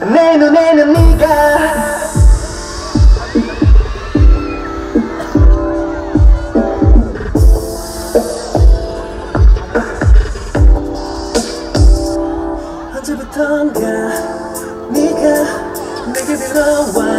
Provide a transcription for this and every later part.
내 눈에는 네가. 언제부턴가 그 네가 내게 들어와.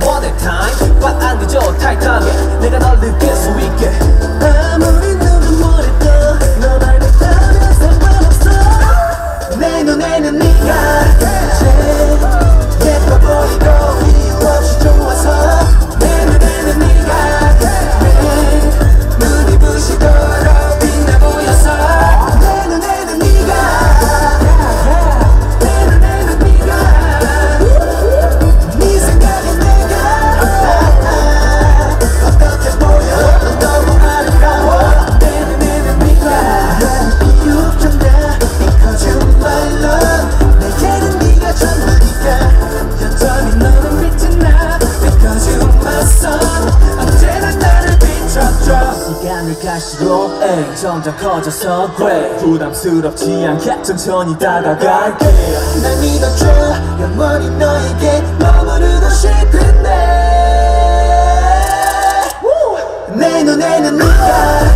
really the time. But I'm the Joe Titanic. 내가 널 느껴 에 점점 커져서 그래 부담스럽지 않게 천천히 다가갈게. 날 믿어줘. 영원히 너에게 머무르고 싶은데. 내 눈에는 네가